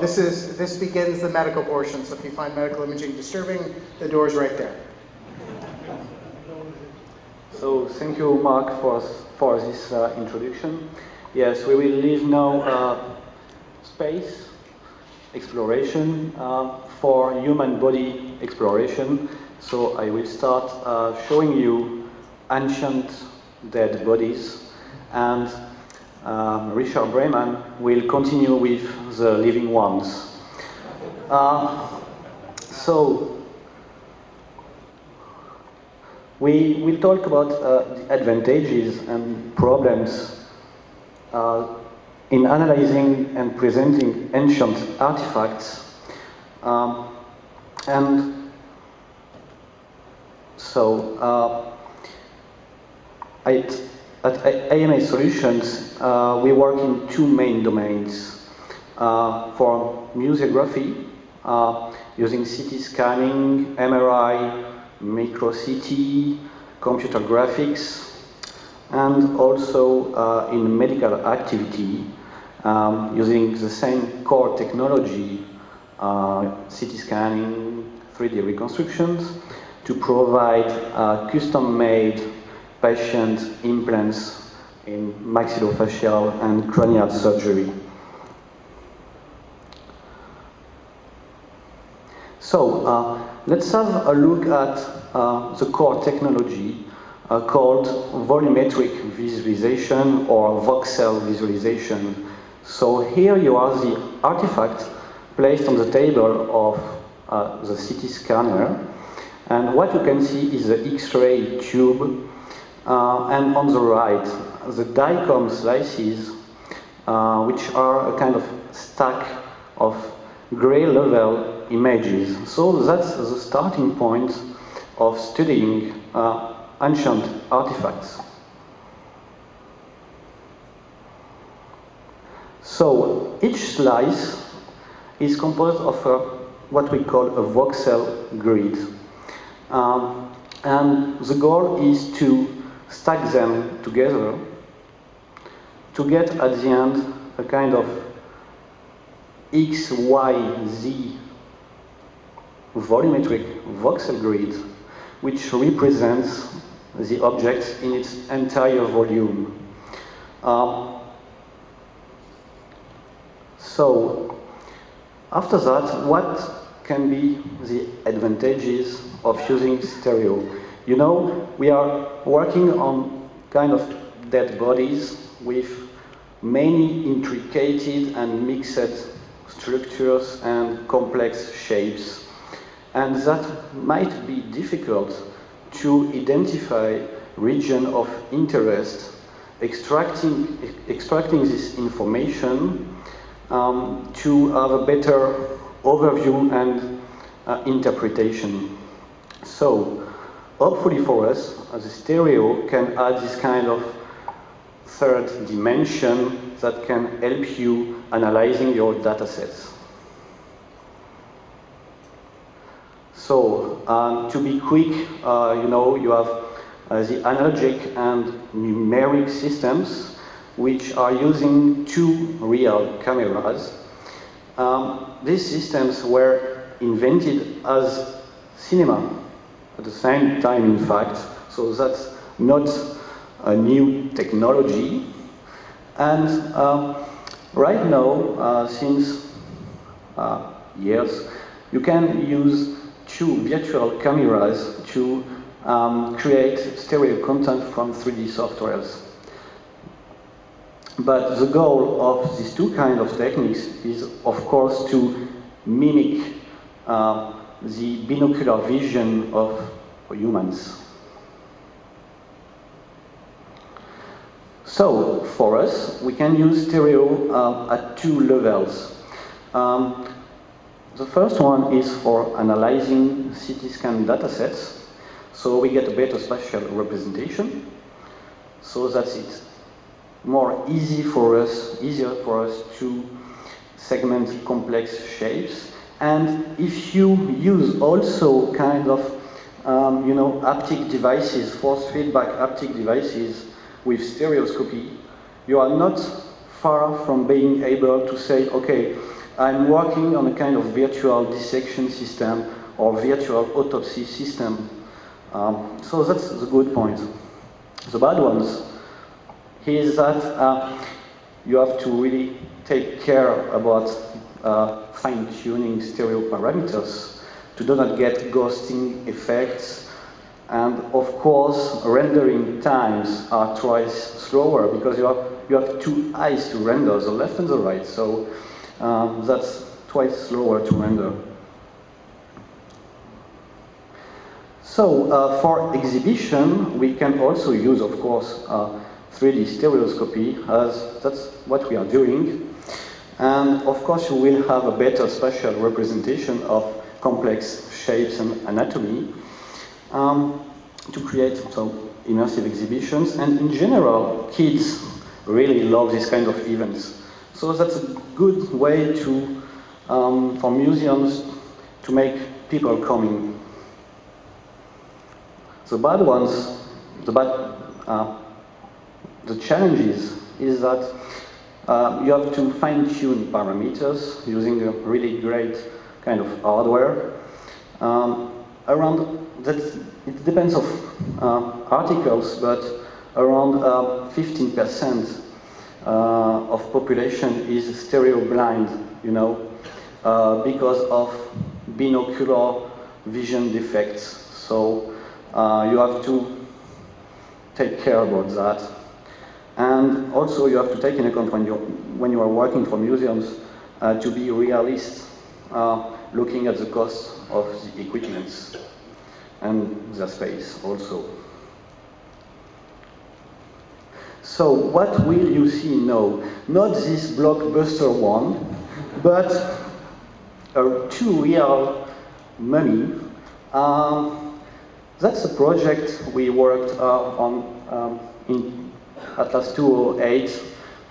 This is this begins the medical portion. So if you find medical imaging disturbing, the door is right there. So thank you, Mark, for for this uh, introduction. Yes, we will leave now uh, space exploration uh, for human body exploration. So I will start uh, showing you ancient dead bodies and um, Richard Breman will continue with the living ones. Uh, so, we will talk about uh, the advantages and problems uh, in analyzing and presenting ancient artifacts. Um, and so, uh, I at IMA Solutions, uh, we work in two main domains. Uh, for museography, uh, using CT scanning, MRI, micro CT, computer graphics, and also uh, in medical activity, um, using the same core technology, uh, CT scanning, 3D reconstructions, to provide uh, custom-made patient implants in maxillofacial and cranial surgery. So uh, let's have a look at uh, the core technology uh, called volumetric visualization or voxel visualization. So here you are the artifact placed on the table of uh, the CT scanner and what you can see is the X-ray tube uh, and on the right, the DICOM slices, uh, which are a kind of stack of gray level images. So that's the starting point of studying uh, ancient artifacts. So each slice is composed of a, what we call a voxel grid. Um, and the goal is to stack them together to get at the end a kind of X, Y, Z volumetric voxel grid which represents the object in its entire volume. Um, so, after that, what can be the advantages of using stereo? You know, we are working on kind of dead bodies with many intricate and mixed structures and complex shapes. And that might be difficult to identify region of interest, extracting, extracting this information um, to have a better overview and uh, interpretation. So, hopefully for us, the stereo can add this kind of third dimension that can help you analyzing your data sets. So, um, to be quick, uh, you know, you have uh, the analogic and numeric systems which are using two real cameras. Um, these systems were invented as cinema at the same time, in fact. So that's not a new technology. And uh, right now, uh, since uh, years, you can use two virtual cameras to um, create stereo content from 3D softwares. But the goal of these two kind of techniques is, of course, to mimic uh, the binocular vision of humans. So, for us, we can use stereo uh, at two levels. Um, the first one is for analyzing CT scan datasets, so we get a better spatial representation, so that it's more easy for us, easier for us to segment complex shapes and if you use also kind of, um, you know, haptic devices, force feedback haptic devices with stereoscopy, you are not far from being able to say, okay, I'm working on a kind of virtual dissection system or virtual autopsy system. Um, so that's the good point. The bad ones is that uh, you have to really take care about fine-tuning stereo parameters to do not get ghosting effects. And of course, rendering times are twice slower because you have, you have two eyes to render, the left and the right. So um, that's twice slower to render. So uh, for exhibition, we can also use, of course, uh, 3D stereoscopy as that's what we are doing. And of course, you will have a better spatial representation of complex shapes and anatomy um, to create some immersive exhibitions. And in general, kids really love this kind of events. So that's a good way to, um, for museums to make people coming. The bad ones, the bad, uh, the challenges is that uh, you have to fine-tune parameters using a really great kind of hardware. Um, around that, it depends of uh, articles, but around 15% uh, uh, of population is stereo blind, you know, uh, because of binocular vision defects. So uh, you have to take care about that. And also you have to take into account when you, when you are working for museums uh, to be realist, uh, looking at the cost of the equipment and the space also. So what will you see now? Not this blockbuster one, but a two real mummy. Um, that's a project we worked uh, on um, in Atlas 208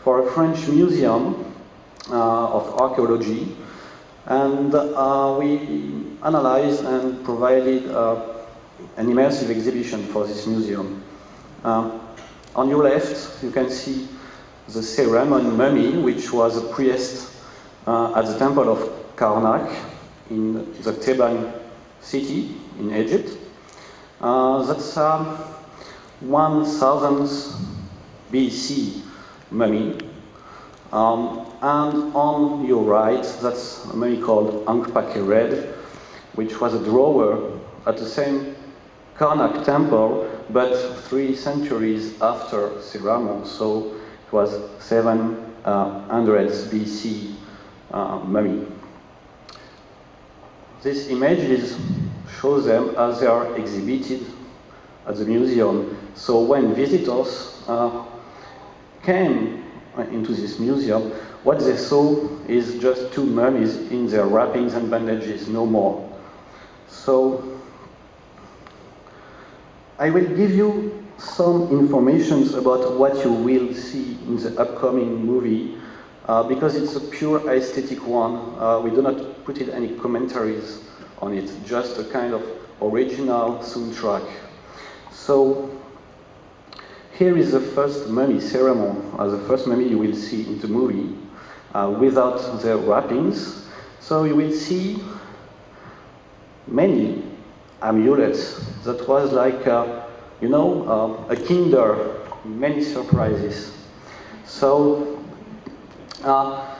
for a French museum uh, of archaeology. And uh, we analyzed and provided uh, an immersive exhibition for this museum. Um, on your left, you can see the Ceramon mummy, which was a priest uh, at the temple of Karnak in the Theban city in Egypt. Uh, that's um, 1000 BC mummy. Um, and on your right, that's a mummy called Ankh-Pakered, which was a drawer at the same Karnak temple, but three centuries after Ceramon, so it was 700 BC uh, mummy. These images show them as they are exhibited at the museum. So when visitors uh, came into this museum, what they saw is just two mummies in their wrappings and bandages, no more. So I will give you some information about what you will see in the upcoming movie uh, because it's a pure aesthetic one. Uh, we do not put in any commentaries on it, just a kind of original soundtrack. So here is the first mummy Ceramon, uh, the first mummy you will see in the movie uh, without the wrappings. So you will see many amulets that was like, uh, you know, uh, a kinder, many surprises. So uh,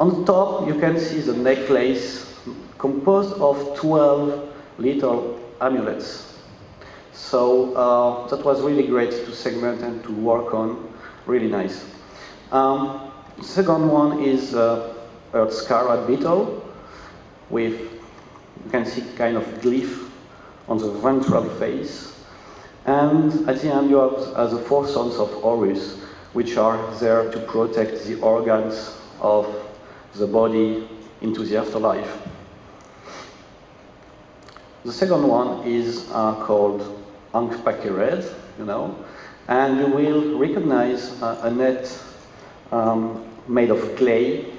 on top you can see the necklace composed of 12 little amulets. So uh, that was really great to segment and to work on, really nice. Um, second one is uh, Earth scarab beetle with, you can see kind of glyph on the ventral face. And at the end you have uh, the four sons of Horus, which are there to protect the organs of the body into the afterlife. The second one is uh, called Ankh-Pakered, you know, and you will recognize uh, a net um, made of clay,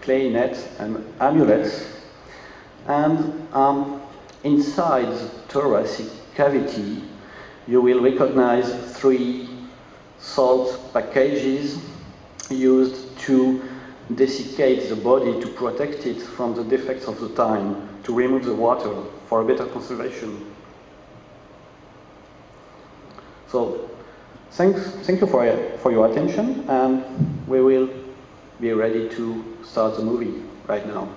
clay net and amulets, and um, inside the thoracic cavity you will recognize three salt packages used to desiccate the body to protect it from the defects of the time, to remove the water for a better conservation. So, thanks, thank you for, for your attention, and we will be ready to start the movie right now.